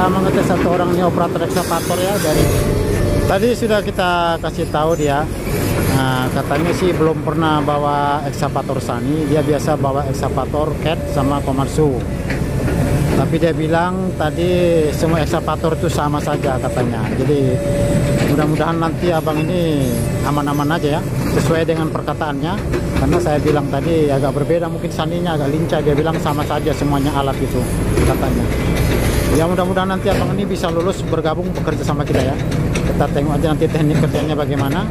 kita mengetes satu orang ini operator ekskavator ya dari tadi sudah kita kasih tahu dia. Nah, katanya sih belum pernah bawa ekskavator Sani, dia biasa bawa ekskavator Cat sama Komatsu. Tapi dia bilang tadi semua ekskavator itu sama saja katanya. Jadi mudah-mudahan nanti abang ini aman-aman aja ya, sesuai dengan perkataannya. Karena saya bilang tadi agak berbeda, mungkin Saninya agak lincah. Dia bilang sama saja semuanya alat itu katanya. Ya mudah-mudahan nanti abang ini bisa lulus bergabung bekerja sama kita ya. Kita tengok aja nanti teknik kerjanya bagaimana.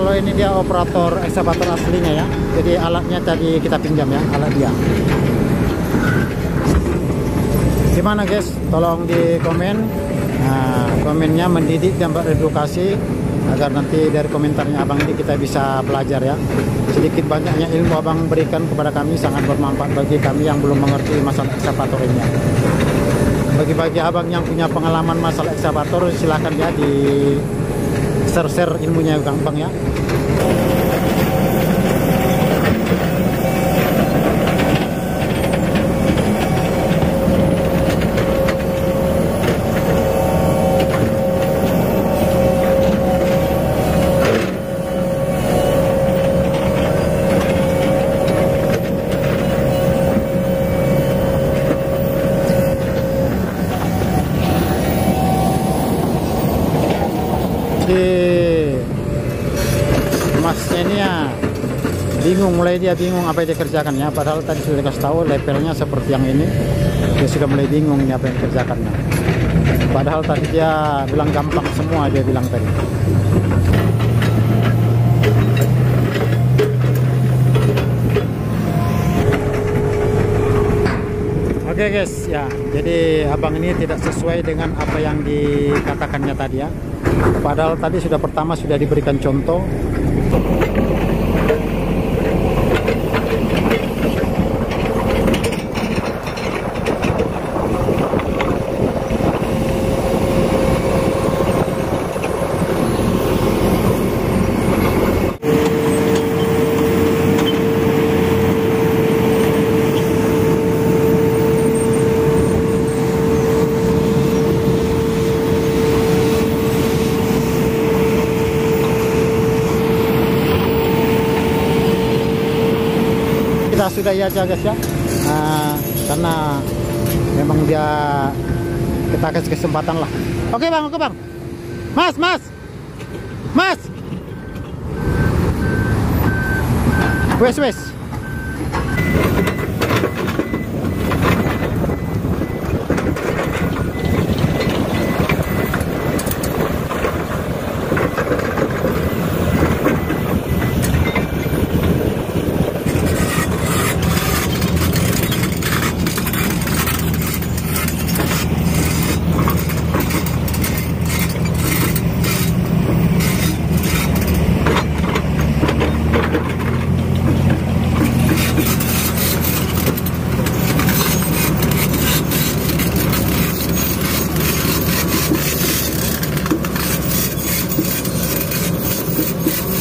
Kalau ini dia operator ekskavator aslinya ya. Jadi alatnya tadi kita pinjam ya, alat dia. Gimana guys? Tolong di komen. Nah, komennya mendidik dan beredukasi agar nanti dari komentarnya abang ini kita bisa belajar ya. Sedikit banyaknya ilmu abang berikan kepada kami sangat bermanfaat bagi kami yang belum mengerti masalah ekskavator ini. Bagi-bagi abang yang punya pengalaman masalah ekskavator silakan ya di share-share ilmunya Kang Bang ya. Masnya ini ya bingung mulai dia bingung apa yang dia kerjakan ya. Padahal tadi sudah dikasih tahu levelnya seperti yang ini. Dia sudah mulai bingung ini apa yang dikerjakan. Nah. padahal tadi dia bilang gampang semua dia bilang tadi. Oke guys ya. Jadi abang ini tidak sesuai dengan apa yang dikatakannya tadi ya. Padahal tadi sudah pertama sudah diberikan contoh よろしくお願いします。Sudahi aja guys ya. Nah, karena memang dia kita kasih kesempatan lah. Oke bang oke bang. Mas mas. Mas. Wes wes